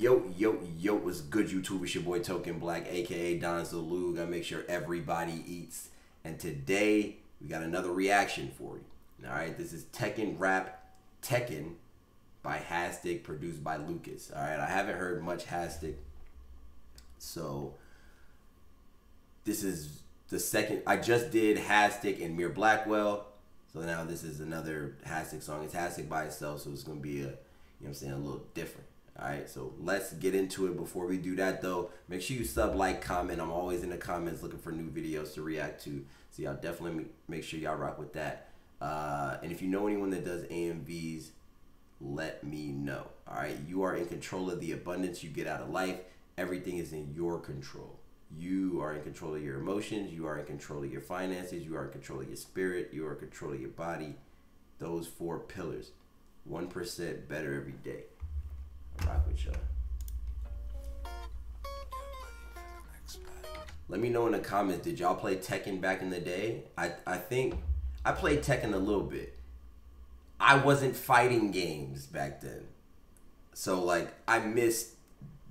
Yo, yo, yo, what's good, YouTube? It's your boy Token Black, aka Don Zalug. I make sure everybody eats. And today, we got another reaction for you. All right, this is Tekken Rap Tekken by HazTik, produced by Lucas. All right, I haven't heard much HazTik. So, this is the second. I just did HazTik and Mir Blackwell. So now this is another HazTik song. It's HazTik by itself, so it's going to be a, you know what I'm saying, a little different. All right, so let's get into it. Before we do that, though, make sure you sub, like, comment. I'm always in the comments looking for new videos to react to. So y'all definitely make sure y'all rock with that. Uh, and if you know anyone that does AMVs, let me know. All right, you are in control of the abundance you get out of life. Everything is in your control. You are in control of your emotions. You are in control of your finances. You are in control of your spirit. You are in control of your body. Those four pillars. 1% better every day rock with y'all. Let me know in the comments, did y'all play Tekken back in the day? I, I think I played Tekken a little bit. I wasn't fighting games back then. So like I missed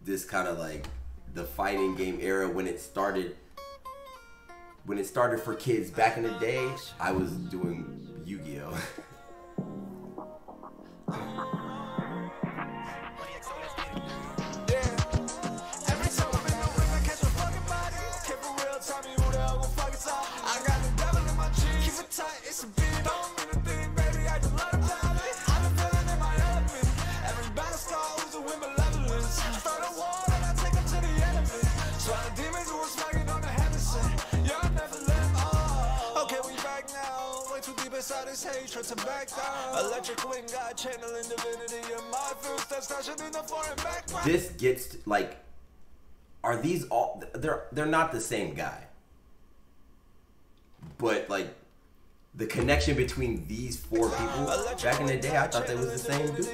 this kind of like the fighting game era when it started when it started for kids back in the day, I was doing Yu-Gi-Oh. inside his hatred to back down. Electric wing God channeling divinity in my in the foreign background. This gets like, are these all? They're they're not the same guy. But like, the connection between these four people back in the day, I thought they was the same dude.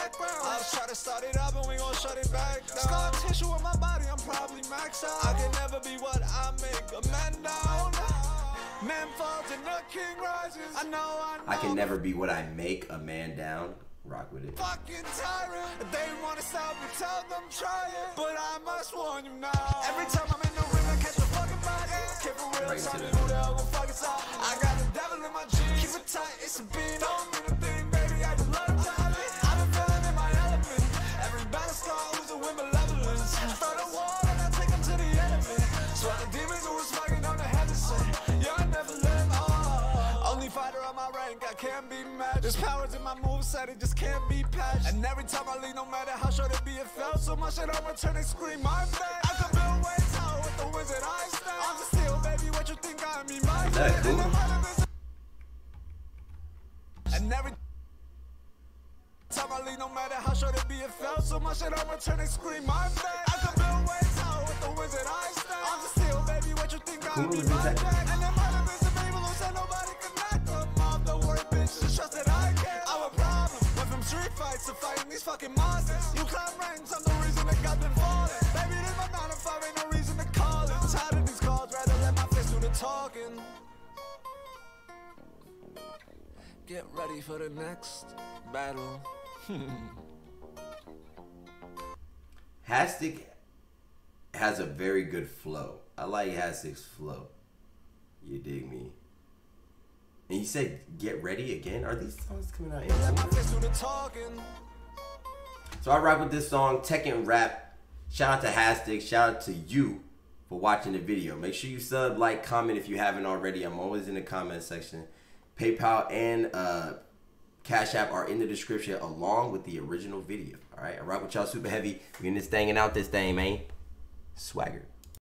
I done traveled the world in all those foreign backgrounds. I was trying to start it up and we gon' shut it back down. Scar tissue in my body, I'm probably maxed out. I can never be what I make a man down. Man falls and the king rises. I know, I know. I can never be what I make a man down. Rock with it. Fucking tyrant. They wanna stop me, tell them try it. But I must warn you now. Every time I'm in the ring, I catch a fucking body. Keep it real, right can't be matched. There's powers in my moveset, it just can't be patched. And every time I leave, no matter how short it be, it felt so much that I'm returning scream, my bad. I can build ways out with the wizard I stand. I'm just still, baby, what you think I mean, my bad. Cool. And every time I leave, no matter how short it be, it felt so much that I'm returning scream, my bad. I can build ways out with the wizard I stand. I'm just still, baby, what you think I mean, my bad. Fucking monsters. You climb ranks, I'm the reason that got them falling. Baby, this my 9 to 5, ain't no reason to call it. Tired of these calls, rather let my face do the talking. Get ready for the next battle. HazTik has a very good flow. I like HazTik's flow. You dig me? And you said get ready again? Are these songs coming out? So I rock with this song, Tekken Rap. Shout out to HazTik. Shout out to you for watching the video. Make sure you sub, like, comment if you haven't already. I'm always in the comment section. PayPal and uh, Cash App are in the description along with the original video. All right, I rock with y'all super heavy. We in this thing and out this thing, man. Swagger.